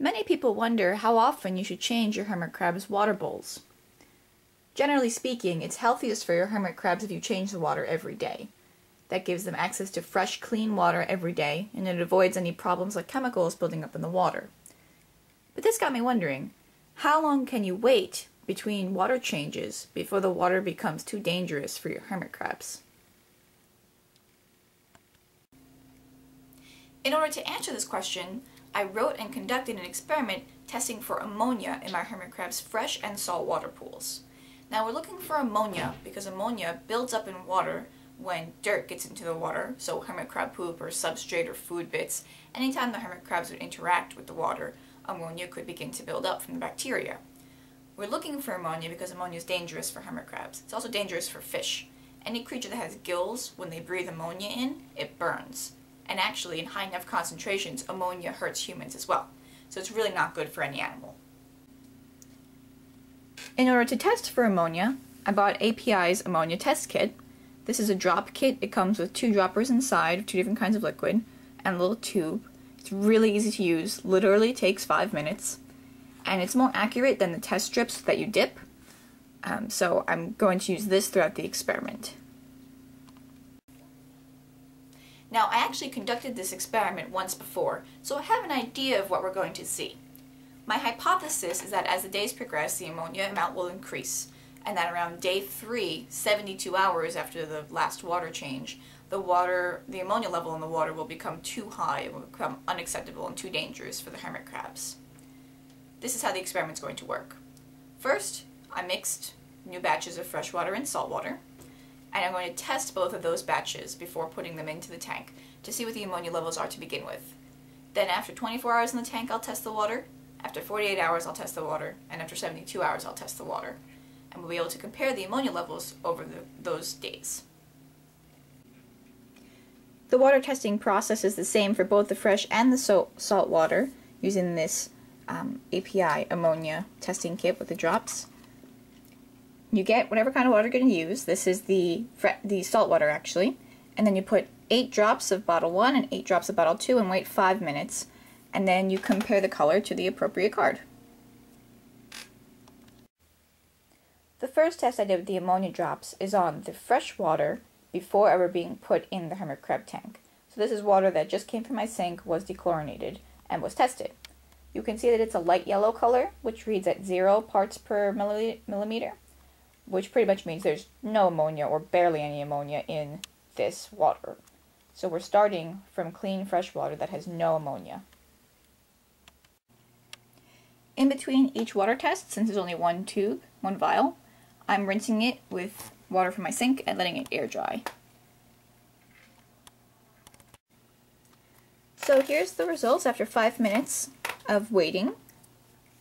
Many people wonder how often you should change your hermit crab's water bowls. Generally speaking, it's healthiest for your hermit crabs if you change the water every day. That gives them access to fresh, clean water every day, and it avoids any problems like chemicals building up in the water. But this got me wondering, how long can you wait between water changes before the water becomes too dangerous for your hermit crabs? In order to answer this question, I wrote and conducted an experiment testing for ammonia in my hermit crab's fresh and salt water pools. Now we're looking for ammonia because ammonia builds up in water when dirt gets into the water, so hermit crab poop or substrate or food bits. Anytime the hermit crabs would interact with the water, ammonia could begin to build up from the bacteria. We're looking for ammonia because ammonia is dangerous for hermit crabs. It's also dangerous for fish. Any creature that has gills, when they breathe ammonia in, it burns and actually in high enough concentrations, ammonia hurts humans as well. So it's really not good for any animal. In order to test for ammonia, I bought API's ammonia test kit. This is a drop kit. It comes with two droppers inside, two different kinds of liquid, and a little tube. It's really easy to use, literally takes five minutes, and it's more accurate than the test strips that you dip. Um, so I'm going to use this throughout the experiment. Now, I actually conducted this experiment once before, so I have an idea of what we're going to see. My hypothesis is that as the days progress, the ammonia amount will increase, and that around day 3, 72 hours after the last water change, the water, the ammonia level in the water will become too high, it will become unacceptable and too dangerous for the hermit crabs. This is how the experiment is going to work. First, I mixed new batches of fresh water and salt water and I'm going to test both of those batches before putting them into the tank to see what the ammonia levels are to begin with. Then after 24 hours in the tank I'll test the water, after 48 hours I'll test the water, and after 72 hours I'll test the water. And we'll be able to compare the ammonia levels over the, those days. The water testing process is the same for both the fresh and the salt, salt water using this um, API ammonia testing kit with the drops you get whatever kind of water you're going to use. This is the the salt water actually, and then you put eight drops of bottle one and eight drops of bottle two and wait five minutes, and then you compare the color to the appropriate card. The first test I did with the ammonia drops is on the fresh water before ever being put in the hermit crab tank. So this is water that just came from my sink, was dechlorinated, and was tested. You can see that it's a light yellow color, which reads at zero parts per millimeter which pretty much means there's no ammonia or barely any ammonia in this water. So we're starting from clean fresh water that has no ammonia. In between each water test, since there's only one tube, one vial, I'm rinsing it with water from my sink and letting it air dry. So here's the results after five minutes of waiting.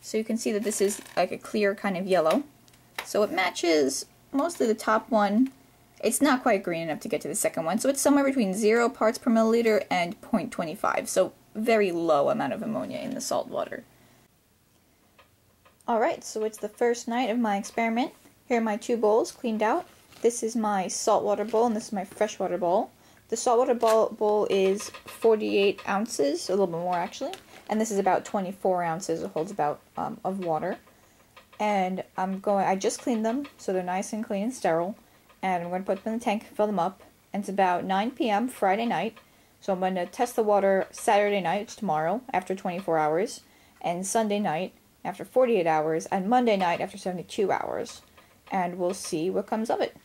So you can see that this is like a clear kind of yellow. So it matches mostly the top one. It's not quite green enough to get to the second one, so it's somewhere between 0 parts per milliliter and 0.25, so very low amount of ammonia in the salt water. Alright, so it's the first night of my experiment. Here are my two bowls cleaned out. This is my saltwater bowl and this is my freshwater bowl. The saltwater bowl, bowl is 48 ounces, a little bit more actually, and this is about 24 ounces. It holds about um, of water and I'm going, I just cleaned them, so they're nice and clean and sterile, and I'm going to put them in the tank, fill them up, and it's about 9 p.m. Friday night, so I'm going to test the water Saturday night, tomorrow, after 24 hours, and Sunday night, after 48 hours, and Monday night, after 72 hours, and we'll see what comes of it.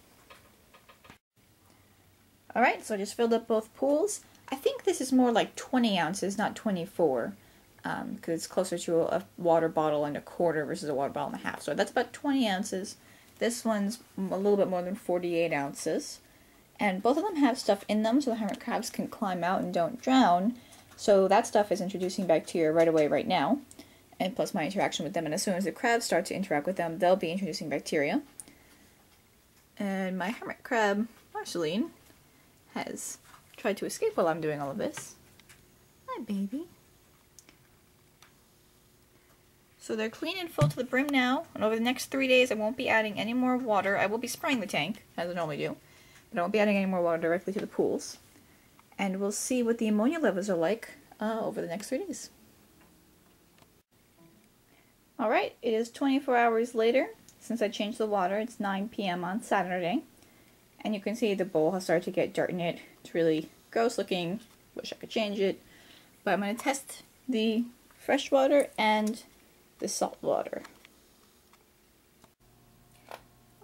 Alright, so I just filled up both pools. I think this is more like 20 ounces, not 24 because um, it's closer to a water bottle and a quarter versus a water bottle and a half. So that's about 20 ounces. This one's a little bit more than 48 ounces. And both of them have stuff in them so the hermit crabs can climb out and don't drown. So that stuff is introducing bacteria right away, right now. And plus my interaction with them. And as soon as the crabs start to interact with them, they'll be introducing bacteria. And my hermit crab, Marceline, has tried to escape while I'm doing all of this. Hi, baby. So they're clean and full to the brim now, and over the next three days I won't be adding any more water. I will be spraying the tank, as I normally do, but I won't be adding any more water directly to the pools. And we'll see what the ammonia levels are like uh, over the next three days. Alright, it is 24 hours later since I changed the water. It's 9 p.m. on Saturday. And you can see the bowl has started to get dirt in it. It's really gross looking. Wish I could change it. But I'm going to test the fresh water and the salt water.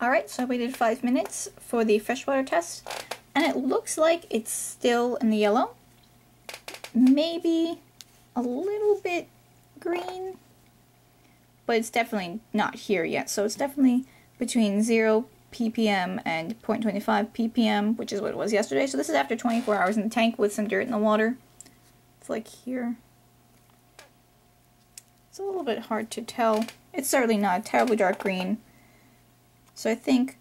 Alright, so I waited five minutes for the freshwater test, and it looks like it's still in the yellow. Maybe a little bit green, but it's definitely not here yet. So it's definitely between 0 ppm and 0.25 ppm, which is what it was yesterday. So this is after 24 hours in the tank with some dirt in the water. It's like here. It's a little bit hard to tell. It's certainly not terribly dark green. So I think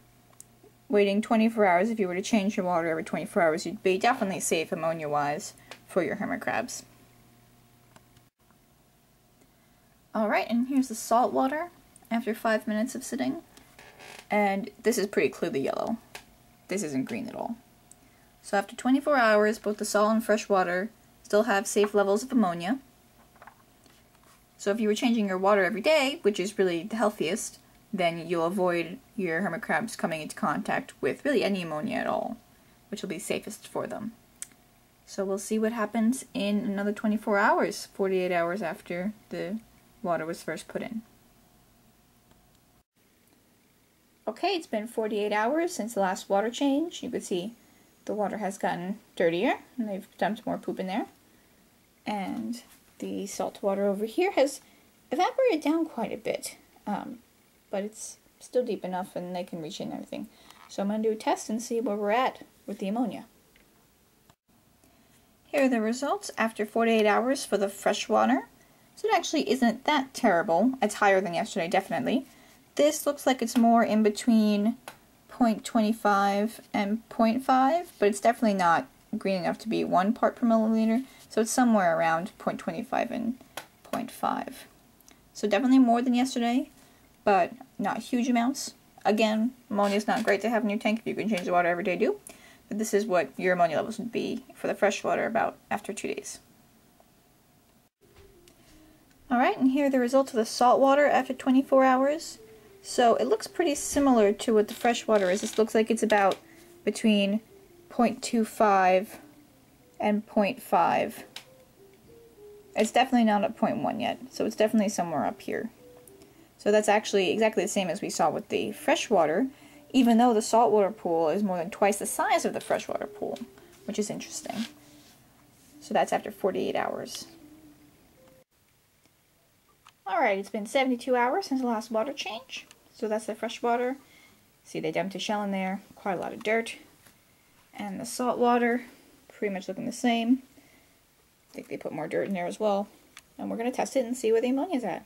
waiting 24 hours, if you were to change your water every 24 hours, you'd be definitely safe ammonia-wise for your hermit crabs. Alright, and here's the salt water after 5 minutes of sitting. And this is pretty clearly yellow. This isn't green at all. So after 24 hours, both the salt and fresh water still have safe levels of ammonia. So if you were changing your water every day, which is really the healthiest, then you'll avoid your hermit crabs coming into contact with really any ammonia at all, which will be safest for them. So we'll see what happens in another 24 hours, 48 hours after the water was first put in. Okay, it's been 48 hours since the last water change. You can see the water has gotten dirtier and they've dumped more poop in there. And the salt water over here has evaporated down quite a bit. Um, but it's still deep enough and they can reach in everything. So I'm going to do a test and see where we're at with the ammonia. Here are the results after 48 hours for the fresh water. So it actually isn't that terrible. It's higher than yesterday, definitely. This looks like it's more in between 0.25 and 0.5, but it's definitely not green enough to be 1 part per milliliter, so it's somewhere around 0.25 and 0.5. So definitely more than yesterday, but not huge amounts. Again, ammonia is not great to have in your tank if you can change the water every day, do. But this is what your ammonia levels would be for the fresh water about after two days. Alright, and here are the results of the salt water after 24 hours. So it looks pretty similar to what the fresh water is. This looks like it's about between 0.25 and 0.5. It's definitely not at 0.1 yet, so it's definitely somewhere up here. So that's actually exactly the same as we saw with the freshwater, even though the saltwater pool is more than twice the size of the freshwater pool, which is interesting. So that's after 48 hours. Alright, it's been 72 hours since the last water change. So that's the freshwater. See, they dumped a shell in there, quite a lot of dirt. And the salt water, pretty much looking the same. I think they put more dirt in there as well. And we're going to test it and see where the ammonia is at.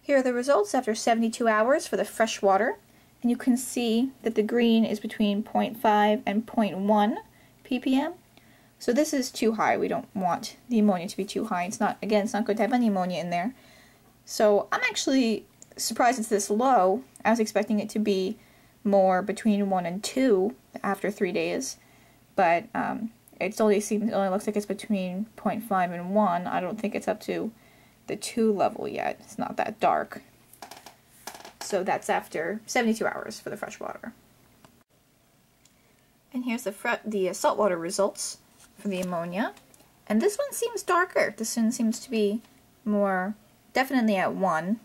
Here are the results after 72 hours for the fresh water. And you can see that the green is between 0.5 and 0.1 ppm. So this is too high. We don't want the ammonia to be too high. It's not, again, it's not good to have any ammonia in there. So I'm actually surprised it's this low. I was expecting it to be more between 1 and 2 after 3 days. But um, it only seems, it only looks like it's between 0.5 and 1. I don't think it's up to the 2 level yet. It's not that dark. So that's after 72 hours for the fresh water. And here's the, the saltwater results for the ammonia. And this one seems darker. This one seems to be more, definitely at 1.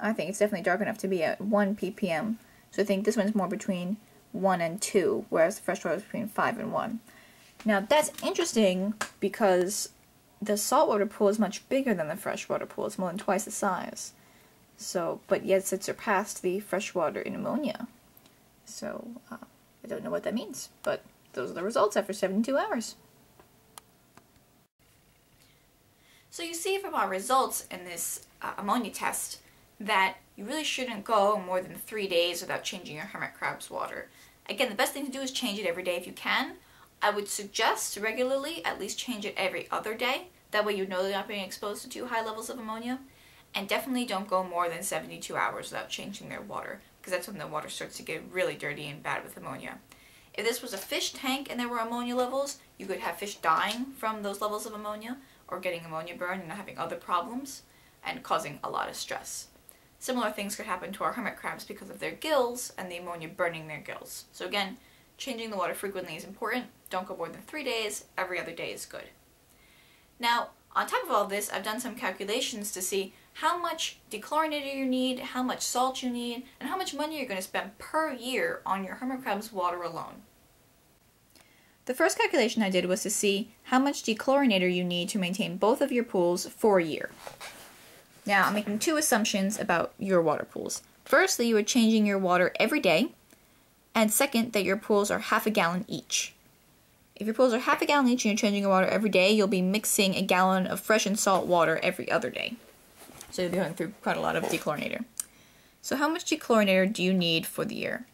I think it's definitely dark enough to be at 1 ppm. So I think this one's more between 1 and 2, whereas the freshwater is between 5 and 1. Now that's interesting because the saltwater pool is much bigger than the freshwater pool. It's more than twice the size. So, but yet it surpassed the freshwater in ammonia. So, uh, I don't know what that means, but those are the results after 72 hours. So you see from our results in this uh, ammonia test that you really shouldn't go more than three days without changing your hermit crab's water. Again, the best thing to do is change it every day if you can. I would suggest regularly at least change it every other day that way you know they're not being exposed to too high levels of ammonia. And definitely don't go more than 72 hours without changing their water, because that's when the water starts to get really dirty and bad with ammonia. If this was a fish tank and there were ammonia levels, you could have fish dying from those levels of ammonia, or getting ammonia burn and having other problems and causing a lot of stress. Similar things could happen to our hermit crabs because of their gills and the ammonia burning their gills. So again, changing the water frequently is important. Don't go more than three days. Every other day is good. Now, on top of all this, I've done some calculations to see how much dechlorinator you need, how much salt you need, and how much money you're going to spend per year on your hermit crab's water alone. The first calculation I did was to see how much dechlorinator you need to maintain both of your pools for a year. Now, I'm making two assumptions about your water pools. First, that you are changing your water every day, and second, that your pools are half a gallon each. If your pools are half a gallon each and you're changing your water every day, you'll be mixing a gallon of fresh and salt water every other day. So you'll be going through quite a lot of dechlorinator. So how much dechlorinator do you need for the year?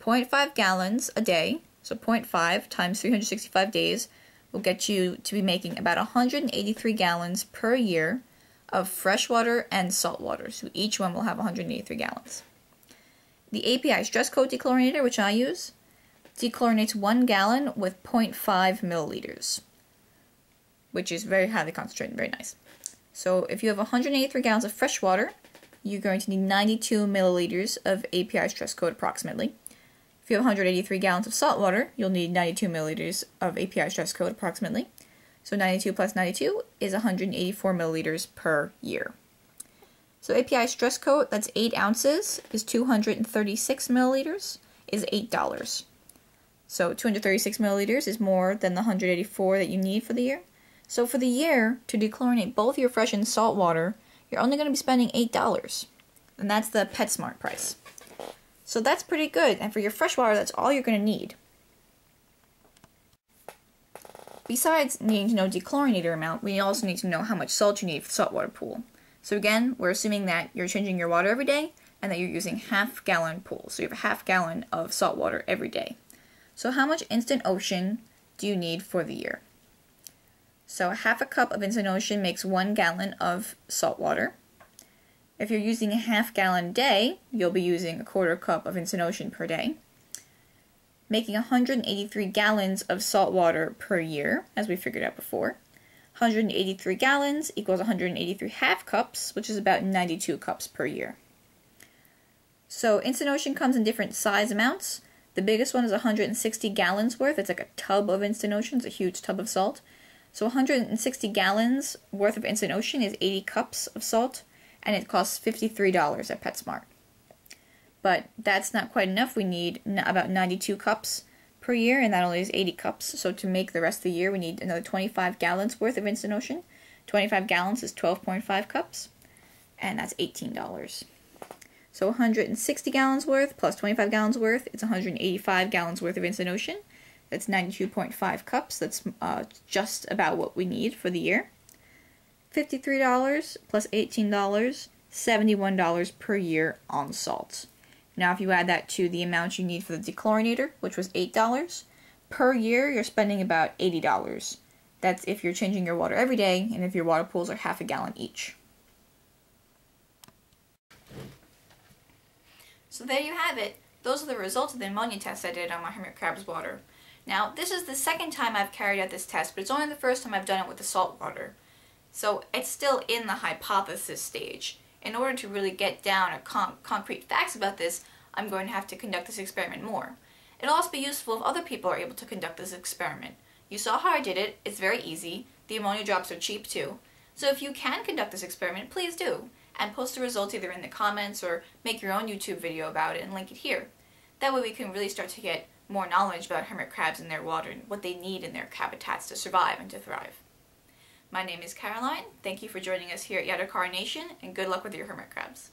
0.5 gallons a day, so 0.5 times 365 days will get you to be making about 183 gallons per year of fresh water and salt water. So each one will have 183 gallons. The API stress coat dechlorinator, which I use, dechlorinates one gallon with 0.5 milliliters, which is very highly concentrated, and very nice. So if you have 183 gallons of fresh water, you're going to need 92 milliliters of API stress coat approximately. If you have 183 gallons of salt water, you'll need 92 milliliters of API stress coat approximately. So 92 plus 92 is 184 milliliters per year. So API stress coat, that's 8 ounces, is 236 milliliters, is $8. So 236 milliliters is more than the 184 that you need for the year. So for the year, to dechlorinate both your fresh and salt water, you're only going to be spending $8. And that's the PetSmart price. So that's pretty good. And for your fresh water, that's all you're going to need. Besides needing to know dechlorinator amount, we also need to know how much salt you need for the saltwater pool. So again, we're assuming that you're changing your water every day and that you're using half gallon pool. So you have a half gallon of salt water every day. So how much Instant Ocean do you need for the year? So half a cup of Instant Ocean makes one gallon of salt water. If you're using a half gallon day, you'll be using a quarter cup of Instant Ocean per day making 183 gallons of salt water per year, as we figured out before. 183 gallons equals 183 half cups, which is about 92 cups per year. So Instant Ocean comes in different size amounts. The biggest one is 160 gallons worth. It's like a tub of Instant Ocean. It's a huge tub of salt. So 160 gallons worth of Instant Ocean is 80 cups of salt, and it costs $53 at PetSmart but that's not quite enough. We need about 92 cups per year, and that only is 80 cups. So to make the rest of the year, we need another 25 gallons worth of Instant Ocean. 25 gallons is 12.5 cups, and that's $18. So 160 gallons worth plus 25 gallons worth, it's 185 gallons worth of Instant Ocean. That's 92.5 cups. That's uh, just about what we need for the year. $53 plus $18, $71 per year on salt. Now, if you add that to the amount you need for the dechlorinator, which was $8, per year you're spending about $80. That's if you're changing your water every day and if your water pools are half a gallon each. So there you have it. Those are the results of the ammonia test I did on my hermit crab's water. Now, this is the second time I've carried out this test, but it's only the first time I've done it with the salt water. So it's still in the hypothesis stage in order to really get down a con concrete facts about this, I'm going to have to conduct this experiment more. It'll also be useful if other people are able to conduct this experiment. You saw how I did it, it's very easy, the ammonia drops are cheap too. So if you can conduct this experiment, please do, and post the results either in the comments or make your own YouTube video about it and link it here. That way we can really start to get more knowledge about hermit crabs in their water and what they need in their habitats to survive and to thrive. My name is Caroline. Thank you for joining us here at Yadokari Nation, and good luck with your hermit crabs.